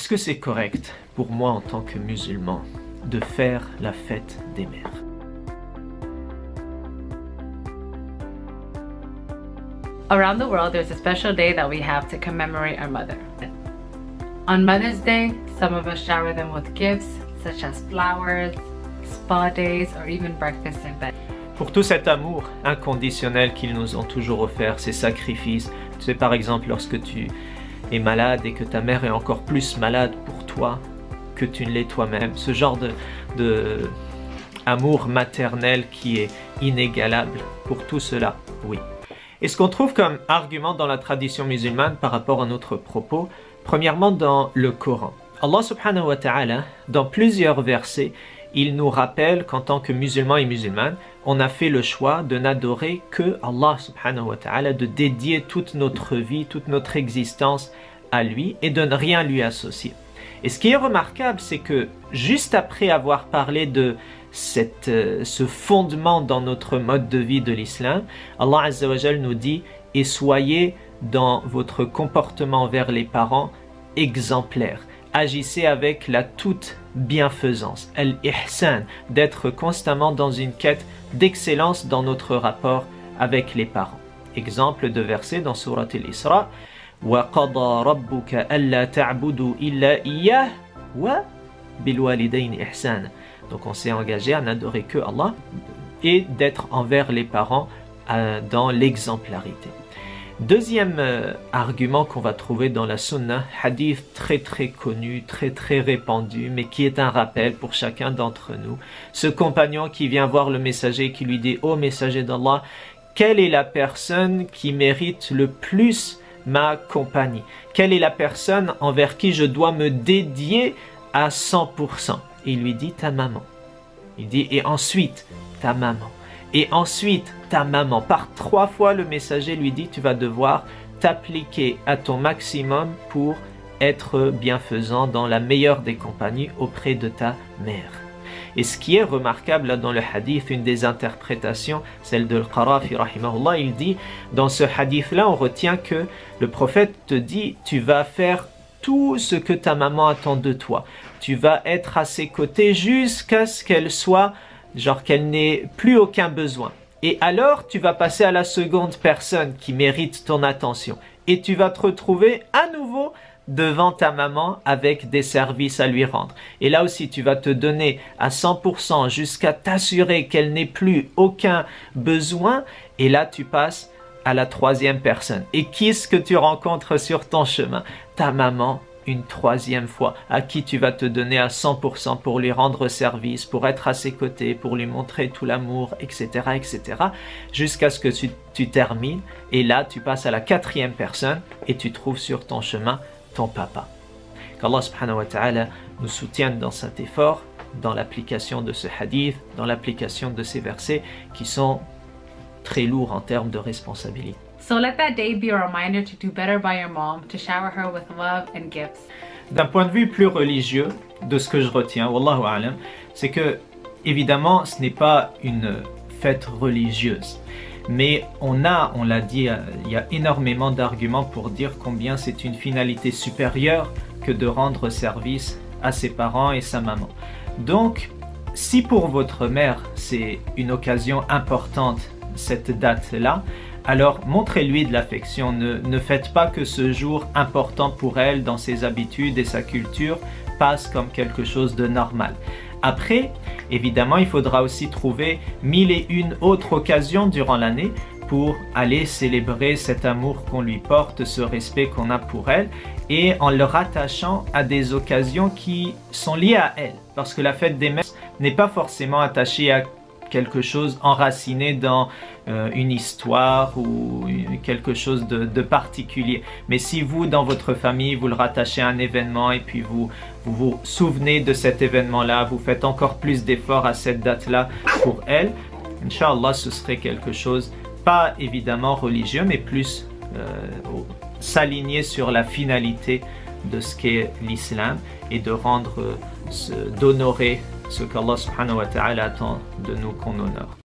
est-ce que c'est correct pour moi en tant que musulman de faire la fête des mères? Around the world, there's a special day that we have to commemorate our mother. On Mother's Day, some of us shower them with gifts such as flowers, spa days, or even breakfast in bed. Pour tout cet amour inconditionnel qu'ils nous ont toujours offert, ces sacrifices, tu sais par exemple lorsque tu es malade et que ta mère est encore plus malade pour toi que tu ne l'es toi-même, ce genre de, de amour maternel qui est inégalable, pour tout cela, oui. Et ce qu'on trouve comme argument dans la tradition musulmane par rapport à notre propos, premièrement dans le Coran. Allah subhanahu wa ta'ala, dans plusieurs versets, il nous rappelle qu'en tant que musulmans et musulmanes, on a fait le choix de n'adorer que Allah subhanahu wa ta'ala, de dédier toute notre vie, toute notre existence à lui et de ne rien lui associer. Et ce qui est remarquable, c'est que juste après avoir parlé de cette, euh, ce fondement dans notre mode de vie de l'islam, Allah nous dit et soyez dans votre comportement vers les parents exemplaire. Agissez avec la toute bienfaisance, al-ihsan, d'être constamment dans une quête d'excellence dans notre rapport avec les parents. Exemple de verset dans Surat al-Isra وَقَضَى رَبُّكَ أَلَّا تَعْبُدُوا إِلَّا إِيَّهُ وَبِالْوَالِدَيْنِ إِحْسَانًا donc on s'est engagé à n'adorer que Allah et d'être envers les parents euh, dans l'exemplarité. Deuxième euh, argument qu'on va trouver dans la Sunna, hadith très très connu, très très répandu, mais qui est un rappel pour chacun d'entre nous. Ce compagnon qui vient voir le messager qui lui dit Ô messager d'Allah, quelle est la personne qui mérite le plus ma compagnie? Quelle est la personne envers qui je dois me dédier à 100% il lui dit ta maman. Il dit et ensuite ta maman. Et ensuite ta maman. Par trois fois le messager lui dit tu vas devoir t'appliquer à ton maximum pour être bienfaisant dans la meilleure des compagnies auprès de ta mère. Et ce qui est remarquable dans le hadith, une des interprétations, celle de Al-Qarafi, il dit, dans ce hadith-là, on retient que le prophète te dit, tu vas faire tout ce que ta maman attend de toi. Tu vas être à ses côtés jusqu'à ce qu'elle soit, genre qu'elle n'ait plus aucun besoin. Et alors, tu vas passer à la seconde personne qui mérite ton attention. Et tu vas te retrouver à nouveau devant ta maman avec des services à lui rendre. Et là aussi, tu vas te donner à 100% jusqu'à t'assurer qu'elle n'ait plus aucun besoin. Et là, tu passes à la troisième personne. Et qui est-ce que tu rencontres sur ton chemin? Ta maman une troisième fois, à qui tu vas te donner à 100% pour lui rendre service, pour être à ses côtés, pour lui montrer tout l'amour, etc., etc., jusqu'à ce que tu, termines. Et là, tu passes à la quatrième personne et tu trouves sur ton chemin ton papa. Qu'Allah subhanahu nous soutienne dans cet effort, dans l'application de ce hadith, dans l'application de ces versets qui sont très lourd en termes de responsabilité. So let that day be a reminder to do better by your mom, to shower her with love and gifts. D'un point de vue plus religieux, de ce que je retiens, wallahu alam, c'est que évidemment ce n'est pas une fête religieuse. Mais on a, on l'a dit, il y a énormément d'arguments pour dire combien c'est une finalité supérieure que de rendre service à ses parents et sa maman. Donc, si pour votre mère c'est une occasion importante cette date-là, alors montrez-lui de l'affection. Ne, ne faites pas que ce jour important pour elle dans ses habitudes et sa culture passe comme quelque chose de normal. Après, évidemment, il faudra aussi trouver mille et une autres occasions durant l'année pour aller célébrer cet amour qu'on lui porte, ce respect qu'on a pour elle, et en le rattachant à des occasions qui sont liées à elle. Parce que la fête des mères n'est pas forcément attachée à quelque chose enraciné dans euh, une histoire ou quelque chose de, particulier. Mais si vous, dans votre famille, vous le rattachez à un événement et puis vous vous, souvenez de cet événement-là, vous faites encore plus d'efforts à cette date-là pour elle, Inch'Allah, ce serait quelque chose, pas évidemment religieux, mais plus euh, s'aligner sur la finalité de ce qu'est l'islam et de rendre, d'honorer ce qu'Allah subhanahu wa ta'ala attend de nous qu'on honore.